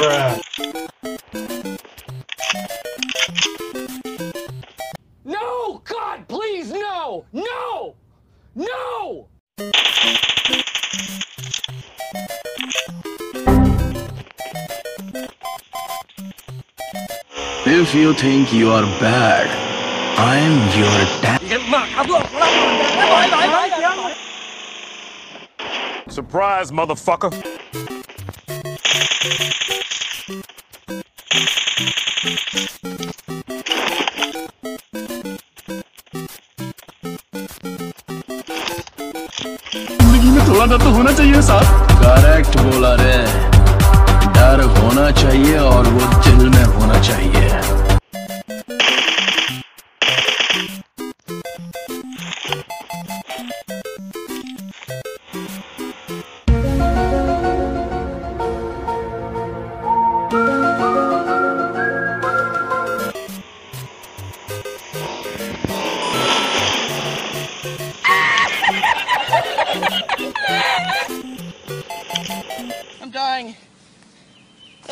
Bruh. No! God, please, no! No! No! If you think you are bad, I'm your dad. Surprise, motherfucker! थोड़ा डर तो होना चाहिए साहब करेक्ट बोला रे। डर होना चाहिए और वो दिल में होना चाहिए।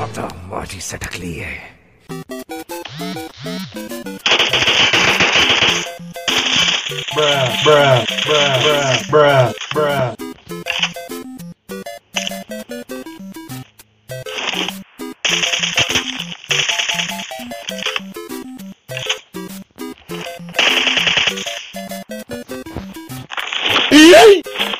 आता माटी सटक ली है bruh, bruh, bruh, bruh, bruh, bruh. E...